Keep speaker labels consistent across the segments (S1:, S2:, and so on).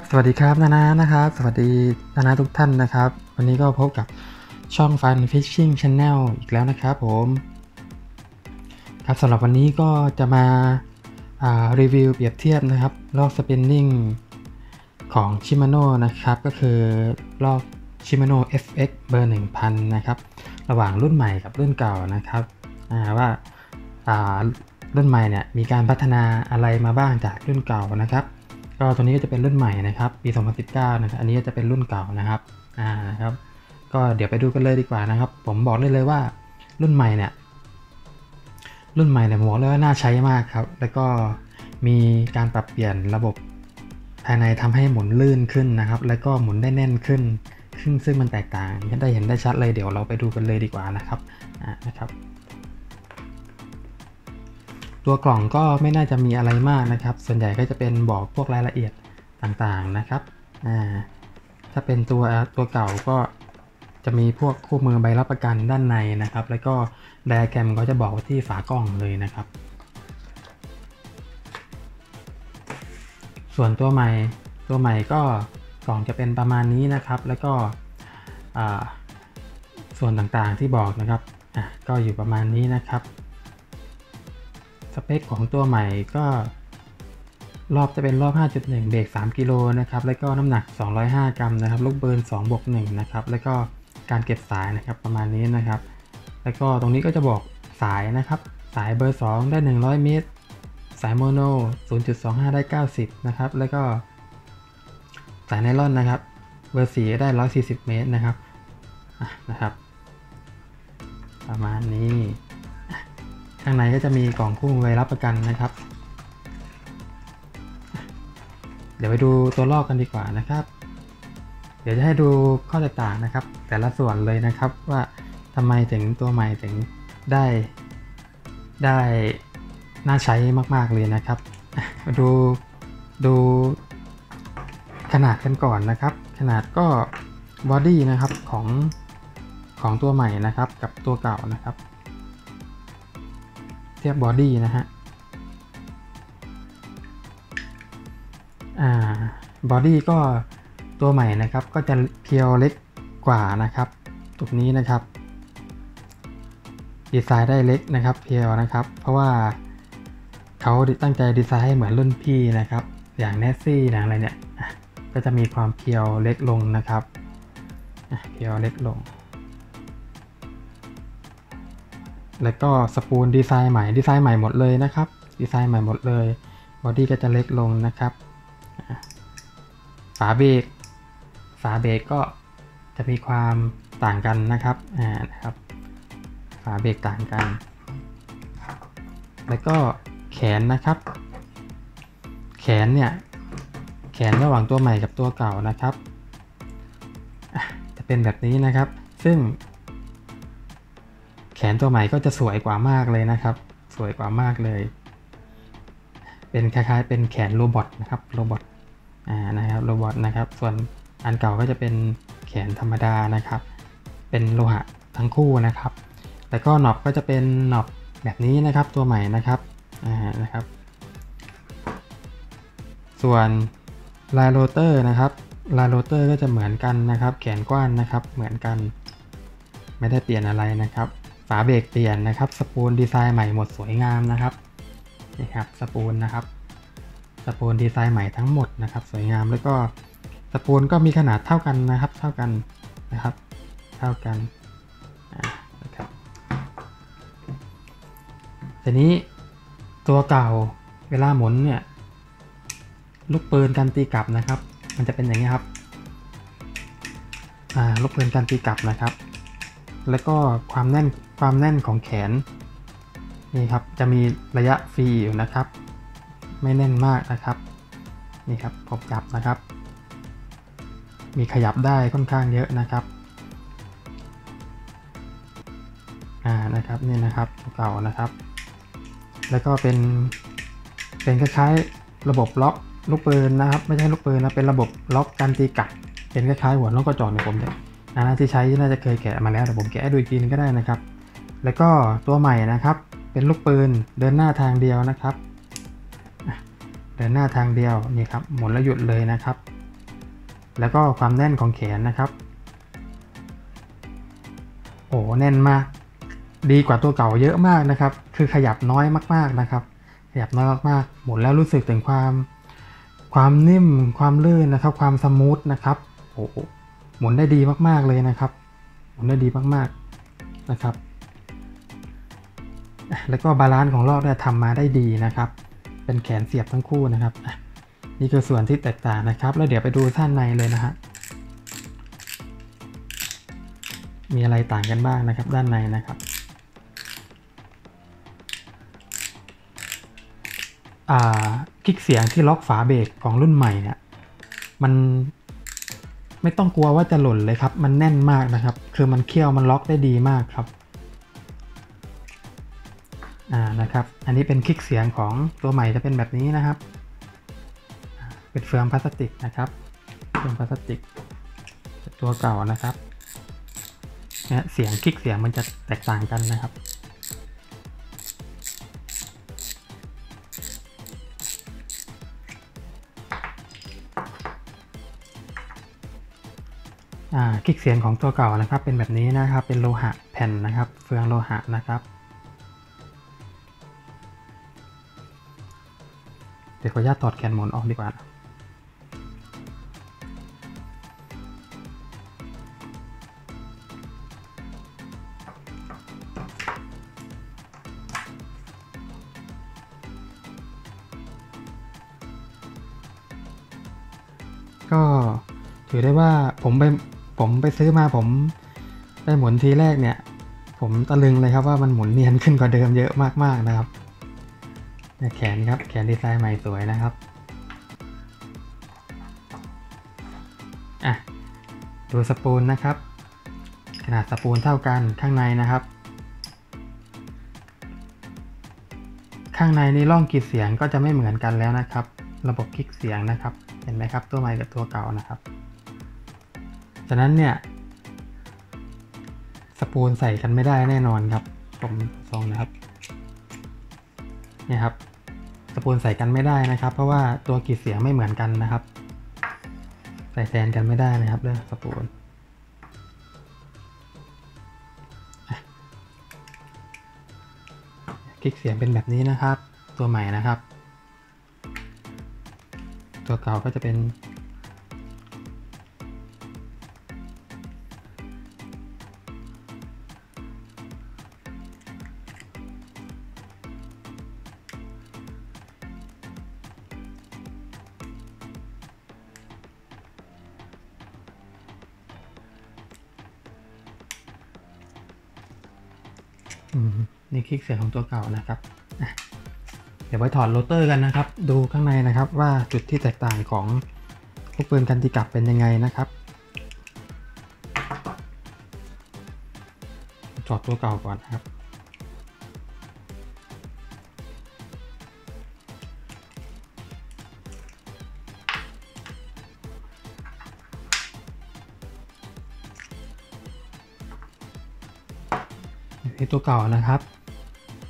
S1: ับสวัสดีครับนานานะครับ สวัสดีนานาทุกท่านนะครับ วันนี้ก็พบกับช่อง Fun Fishing Channel อีกแล้วนะครับผม ครับสำหรับวันนี้ก็จะมาารีวิวเปรียบเทียบนะครับ ลอกสปินนิ่งของ Shimano นะครับ ก็คือลอก Shimano FX เบอร์ 1000 นะครับ ระหว่างรุ่นใหม่กับรุ่นเก่านะครับว่ารุ่นใหม่เนี่ยมีการพัฒนาอะไรมาบ้างจากรุ่นเก่านะครับ ก็ตัวนี้ก็จะเป็นรุ่นใหม่นะครับปี 2019นะครับอันนี้จะเป็นรุ่นเก่านะครับอ่านะครับ ก็เดี๋ยวไปดูกันเลยดีกว่านะครับ ผมบอกเลยเลยว่ารุ่นใหม่เนี่ยรุ่นใหม่เนี่ยผมบอกเลยว่าน่าใช้มากครับ แล้วก็มีการปรับเปลี่ยนระบบภายในทำให้หมุนลื่นขึ้นนะครับ แล้วก็หมุนได้แน่นขึ้นซึ่งซึ่งมันแตกต่างได้เห็นได้ชัดเลยเดี๋ยวเราไปดูกันเลยดีกว่านะครับอ่านะครับ ตัวกล่องก็ไม่น่าจะมีอะไรมากนะครับ ส่วนใหญ่ก็จะเป็นบอกพวกรายละเอียดต่างๆนะครับถ้าเป็นตัวตัวเก่าก็จะมีพวกคู่มือใบรับประกันด้านในนะครับ แล้วก็ไดอะแกรมก็จะบอกที่ฝากล่องเลยนะครับ ส่วนตัวใหม่ตัวใหม่ก็กล่องจะเป็นประมาณนี้นะครับ แล้วก็ส่วนต่างๆที่บอกนะครับก็อยู่ประมาณนี้นะครับ เปคของตัวใหม่ก็รอบจะเป็นรอบ 5.1 เบรก 3 กิโลนะครับ แล้วก็น้ำหนัก 205 กรัมนะครับ ลูกเบิร์น2บวก1นะครับ แล้วก็การเก็บสายนะครับประมาณนี้นะครับ แล้วก็ตรงนี้ก็จะบอกสายนะครับ สายเบอร์ 2 ได้ 100 เมตร สายโมโน 0.25 ได้ 90 นะครับ แล้วก็สายไนลอนนะครับ เบอร์ 4 ได้ 140 เมตรนะครับนะครับ ประมาณนี้ ข้างในก็จะมีกล่องคู่มือไวรับประกันนะครับ เดี๋ยวไปดูตัวลอกกันดีกว่านะครับ เดี๋ยวจะให้ดูข้อแตกต่างนะครับ แต่ละส่วนเลยนะครับว่าทำไมถึงตัวใหม่ถึงได้ได้น่าใช้มาก ๆ เลยนะครับมาดูดูขนาดกันก่อนนะครับ ขนาดก็ body นะครับของของตัวใหม่นะครับกับตัวเก่านะครับ เทียบ body นะฮะอ่า body ก็ตัวใหม่นะครับก็จะเพรียวเล็กกว่านะครับตรงนี้นะครับดีไซน์ได้เล็กนะครับเพรียวนะครับ เพราะว่าเขาตั้งใจดีไซน์ให้เหมือนรุ่นพี่นะครับ อย่าง Nasci อย่างอะไรเนี่ยก็จะมีความเพรียวเล็กลงนะครับเพรียวเล็กลง แล้วก็ spool ดีไซน์ใหม่ดีไซน์ใหม่หมดเลยนะครับ ดีไซน์ใหม่หมดเลย body ก็จะเล็กลงนะครับฝาเบรกฝาเบรกก็จะมีความต่างกันนะครับอ่านะครับ ฝาเบรกต่างกัน แล้วก็แขนนะครับ แขนเนี่ยแขนระหว่างตัวใหม่กับตัวเก่านะครับจะเป็นแบบนี้นะครับ ซึ่ง แขนตัวใหม่ก็จะสวยกว่ามากเลยนะครับ สวยกว่ามากเลย เป็นคล้ายๆ เป็นแขนโรบอทนะครับโรบอทอ่านะครับ robot นะครับ ส่วนอันเก่าก็จะเป็นแขนธรรมดานะครับ เป็นโลหะทั้งคู่นะครับ แล้วก็ knob ก็จะเป็น knob แบบนี้นะครับตัวใหม่นะครับอ่านะครับ ส่วนลายโรเตอร์นะครับลายโรเตอร์ก็จะเหมือนกันนะครับ แขนกว้านนะครับเหมือนกัน ไม่ได้เปลี่ยนอะไรนะครับ ฝาเบรกเปลี่ยนนะครับ spool ดีไซน์ใหม่หมดสวยงามนะครับนี่ครับสปูลนะครับ สปูลดีไซน์ใหม่ทั้งหมดนะครับ สวยงามแล้วก็สปูลก็มีขนาดเท่ากันนะครับ เท่ากันนะครับ เท่ากันนะครับทีนี้ตัวเก่าเวลาหมุนเนี่ยลูกปืนกันตีกลับนะครับ มันจะเป็นอย่างนี้ครับลูกปืนกันตีกลับนะครับ แล้วก็ความแน่นความแน่นของแขนนี่ครับจะมีระยะฟรีอยู่นะครับ ไม่แน่นมากนะครับนี่ครับผมจับนะครับ มีขยับได้ค่อนข้างเยอะนะครับอ่านะครับนี่นะครับเก่านะครับ แล้วก็เป็นเป็นคล้ายๆระบบล็อกลูกปืนนะครับ ไม่ใช่ลูกปืนนะเป็นระบบล็อกการตีกัดเป็นคล้ายๆหัวนกกระจอกเนี่ยผมเนี่ย นะที่ใช้น่าจะเคยแกะมาแล้วแต่ผมแกะดูอีกทีนึงก็ได้นะครับ แล้วก็ตัวใหม่นะครับ เป็นลูกปืนเดินหน้าทางเดียวนะครับ เดินหน้าทางเดียวนี่ครับหมุนแล้วหยุดเลยนะครับ แล้วก็ความแน่นของแขนนะครับโอ้แน่นมาก ดีกว่าตัวเก่าเยอะมากนะครับ คือขยับน้อยมากๆนะครับ ขยับน้อยมากๆหมุนแล้วรู้สึกถึงความ ความนิ่มความลื่นนะครับ ความ smooth นะครับโอ้ หมุนได้ดีมากๆเลยนะครับ หมุนได้ดีมากๆนะครับ แล้วก็ balance ของรอกเนี่ยทำมาได้ดีนะครับ เป็นแขนเสียบทั้งคู่นะครับ นี่คือส่วนที่แตกต่างนะครับ แล้วเดี๋ยวไปดูด้านในเลยนะฮะ มีอะไรต่างกันบ้างนะครับ ด้านในนะครับอ่าคลิกเสียงที่ล็อกฝาเบรกของรุ่นใหม่เนี่ยมัน ไม่ต้องกลัวว่าจะหล่นเลยครับ มันแน่นมากนะครับ คือมันเคี่ยวมันล็อกได้ดีมากครับอ่านะครับ อันนี้เป็นคลิกเสียงของตัวใหม่จะเป็นแบบนี้นะครับ เป็นเฟืองพลาสติกนะครับ เฟืองพลาสติก ตัวเก่านะครับเนี่ยเสียงคลิกเสียงมันจะแตกต่างกันนะครับ คลิกเสียงของตัวเก่านะครับ เป็นแบบนี้นะครับ เป็นโลหะแผ่นนะครับ เฟืองโลหะนะครับ เดี๋ยวขออนุญาตถอดแกนหมุนออกดีกว่า ก็ถือได้ว่าผมไป ผมไปซื้อมาผมไปหมุนทีแรกเนี่ย ผมตะลึงเลยครับว่ามันหมุนเนียนขึ้นกว่าเดิมเยอะมากๆนะครับแขนครับแขนดีไซน์ใหม่สวยนะครับอะดูสปูลนะครับ ขนาดสปูลเท่ากันข้างในนะครับ ข้างในนี่ร่องกรีดเสียงก็จะไม่เหมือนกันแล้วนะครับ ระบบคลิกเสียงนะครับ เห็นไหมครับตัวใหม่กับตัวเก่านะครับ ฉะนั้นเนี่ย สปูลใส่กันไม่ได้แน่นอนครับ ผมทรงนะครับ เนี่ยครับ สปูลใส่กันไม่ได้นะครับ เพราะว่าตัวกรีดเสียงไม่เหมือนกันนะครับ ใส่แทนกันไม่ได้นะครับเรื่องสปูลคลิกเสียงเป็นแบบนี้นะครับ ตัวใหม่นะครับ ตัวเก่าก็จะเป็น นี่คลิกเสียงของตัวเก่านะครับ เดี๋ยวไปถอดโรเตอร์กันนะครับ ดูข้างในนะครับว่าจุดที่แตกต่างของลูกปืนกันติกับเป็นยังไงนะครับถอดตัวเก่าก่อนนะครับ ตัวเก่านะครับ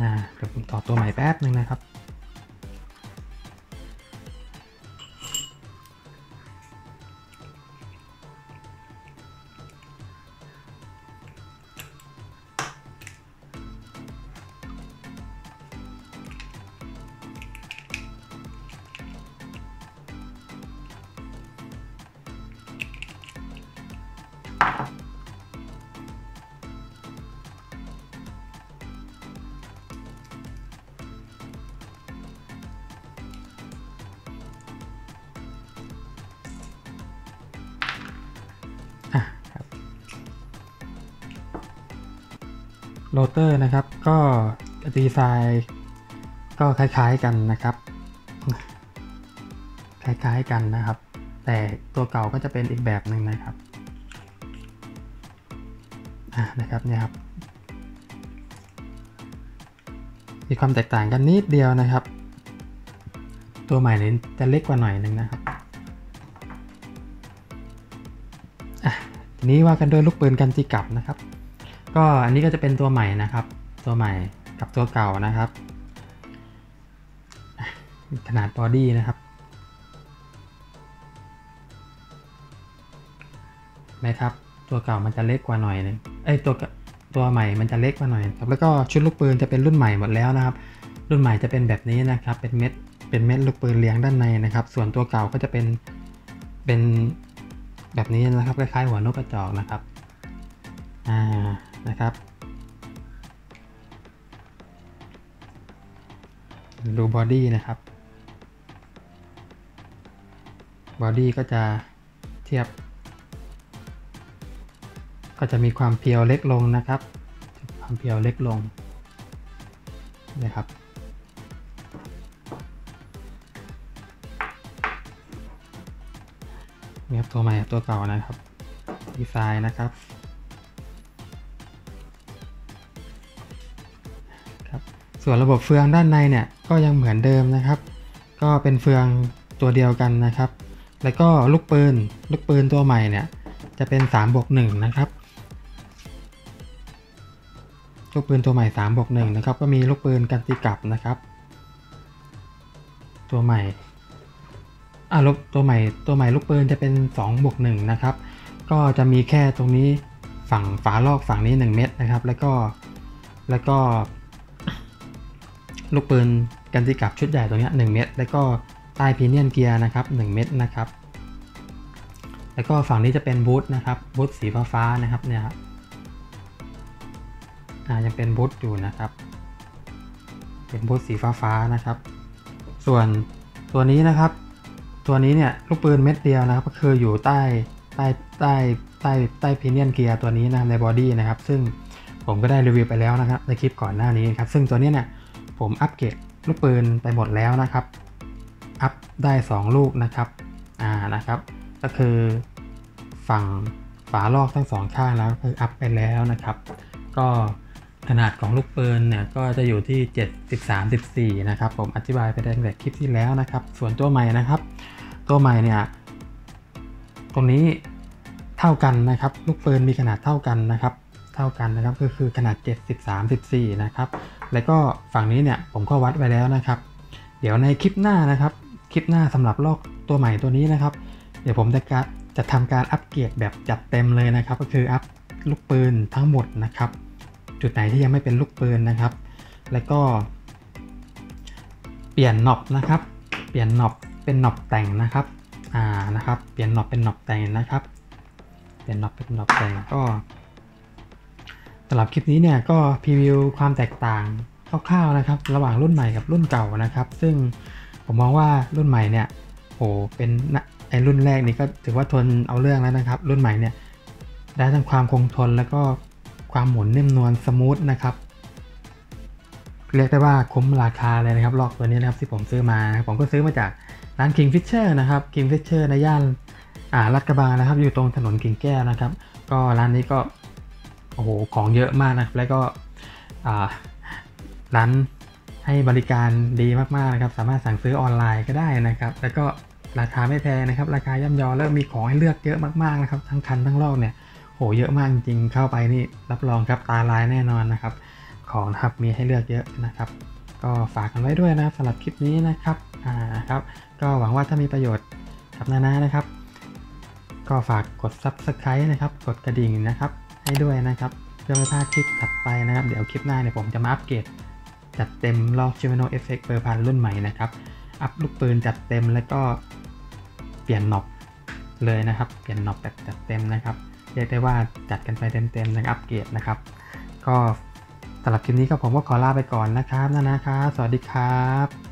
S1: อ่าเดี๋ยวผมต่อตัวใหม่แป๊บหนึ่งนะครับ โรเตอร์นะครับ ก็ดีไซน์ก็คล้ายๆกันนะครับ คล้ายๆกันนะครับ แต่ตัวเก่าก็จะเป็นอีกแบบหนึ่งนะครับะนะครับเนี่ยครับ มีความแตกต่างกันนิดเดียวนะครับ ตัวใหม่นี้จะเล็กกว่าหน่อยหนึ่งนะครับทีนี้ว่ากันด้วยลูกปืนกันตีกลับนะครับ ก็อันนี้ก็จะเป็นตัวใหม่นะครับ ตัวใหม่กับตัวเก่านะครับ ขนาด body นะครับไหมครับ ตัวเก่ามันจะเล็กกว่าหน่อยนึงเอ้ยตัวตัวใหม่มันจะเล็กกว่าหน่อยครับแล้วก็ชุดลูกปืนจะเป็นรุ่นใหม่หมดแล้วนะครับ รุ่นใหม่จะเป็นแบบนี้นะครับ เป็นเม็ดเป็นเม็ดลูกปืนเลี้ยงด้านในนะครับ ส่วนตัวเก่าก็จะเป็นเป็นแบบนี้นะครับคล้ายๆหัวนกกระจอกนะครับ อ่า นะครับ ดู body นะครับ body ก็จะเทียบ ก็จะมีความเพรียวเล็กลงนะครับ ความเพรียวเล็กลงนะครับนี่ครับตัวใหม่กับตัวเก่านะครับ ดีไซน์นะครับ ส่วนระบบเฟืองด้านในเนี่ยก็ยังเหมือนเดิมนะครับ ก็เป็นเฟืองตัวเดียวกันนะครับ แล้วก็ลูกปืนลูกปืนตัวใหม่เนี่ยจะเป็น3บวก1นะครับลูกปืนตัวใหม่3บวก1นะครับก็มีลูกปืนกันติกลับนะครับ ตัวใหม่อ่าลูกตัวใหม่ตัวใหม่ลูกปืนจะเป็น2บวก1นะครับ ก็จะมีแค่ตรงนี้ฝั่งฝาลอกฝั่งนี้ 1 เม็ดนะครับ แล้วก็แล้วก็ ลูกปืนกันติกับชุดใหญ่ตรงนี้1เม็ดแล้วก็ใต้พีเนียนเกียร์นะครับ1เม็ดนะครับ แล้วก็ฝั่งนี้จะเป็นบูทนะครับบูทสีฟ้าๆนะครับเนี่ยครับยังเป็นบูทอยู่นะครับ เป็น bush สีฟ้าๆนะครับ ส่วนตัวนี้นะครับ ตัวนี้เนี่ยลูกปืนเม็ดเดียวนะครับ ก็คืออยู่ใต้ใต้ใต้ใต้ใต้ pinion gear ตัวนี้นะใน body นะครับ ซึ่งผมก็ได้รีวิวไปแล้วนะครับในคลิปก่อนหน้านี้ครับ ซึ่งตัวนี้เนี่ย ผมอัปเกรดลูกปืนไปหมดแล้วนะครับ up ได้ 2 ลูกนะครับอ่านะครับ ก็คือฝั่งฝารอกทั้งสองข้างแล้วคือ up ไปแล้วนะครับ ก็ขนาดของลูกปืนเนี่ยก็จะอยู่ที่73 14 นะครับ ผมอธิบายไปตั้งแต่คลิปที่แล้วนะครับ ส่วนตัวใหม่นะครับ ตัวใหม่เนี่ยตรงนี้เท่ากันนะครับ ลูกปืนมีขนาดเท่ากันนะครับ เท่ากันนะครับก็คือขนาด73 14 นะครับ แล้วก็ฝั่งนี้เนี่ยผมก็วัดไว้แล้วนะครับ เดี๋ยวในคลิปหน้านะครับ คลิปหน้าสำหรับลอกตัวใหม่ตัวนี้นะครับ เดี๋ยวผมจะกะจะทำการอัปเกรดแบบจัดเต็มเลยนะครับ ก็คือ up ลูกปืนทั้งหมดนะครับ จุดไหนที่ยังไม่เป็นลูกปืนนะครับ แล้วก็ เปลี่ยน knob นะครับ เปลี่ยน knob เป็น knob แต่งนะครับอ่านะครับ เปลี่ยน knob เป็น knob แต่งนะครับ เปลี่ยน knob เป็น knob แต่งก็ สำหรับคลิปนี้เนี่ยก็ preview ความแตกต่างคร่าวๆนะครับ ระหว่างรุ่นใหม่กับรุ่นเก่านะครับ ซึ่งผมมองว่ารุ่นใหม่เนี่ยโหเป็นไอรุ่นแรกนี่ก็ถือว่าทนเอาเรื่องแล้วนะครับ รุ่นใหม่เนี่ยได้ทั้งความคงทนแล้วก็ความหมุนนิ่มนวลสมูทนะครับเรียกได้ว่าคุ้มราคาเลยนะครับล็อกตัวนี้นะครับที่ผมซื้อมาผมก็ซื้อมาจากร้าน King Fisher นะครับ King Fisher ในย่านอ่าลาดกระบังนะครับ อยู่ตรงถนนกิ่งแก้วนะครับ ก็ร้านนี้ก็ อ้โหของเยอะมากนะครับแล้วก็ร้านให้บริการดีมากๆนะครับ สามารถสั่งซื้อออนไลน์ก็ได้นะครับ แล้วก็ราคาไม่แพงนะครับ ราคาย่ำยอแล้วมีของให้เลือกเยอะมากๆนะครับ ทั้งคันทั้งลอกเนี่ยโหเยอะมากจริงๆเข้าไปนี่รับรองครับตาลายแน่นอนนะครับ ของนะครับมีให้เลือกเยอะนะครับ ก็ฝากกันไว้ด้วยนะครับสำหรับคลิปนี้นะครับอ่าครับ ก็หวังว่าถ้ามีประโยชน์กับนานานะครับ ก็ฝากกด Subscribe นะครับ กดกระดิ่งนะครับ ให้ด้วยนะครับ เพื่อไม่พลาดคลิปถัดไปนะครับ เดี๋ยวคลิปหน้าเนี่ยผมจะมาอัปเกรดจัดเต็มรอก Shimano FX เบอร์พันรุ่นใหม่นะครับ up ลูกปืนจัดเต็มแล้วก็เปลี่ยน knob เลยนะครับ เปลี่ยน knob แบบจัดเต็มนะครับ เรียกได้ว่าจัดกันไปเต็มๆนอัปเกรดนะครับ ก็สำหรับคลิปนี้ก็ผมก็ขอลาไปก่อนนะครับนานะครับ สวัสดีครับ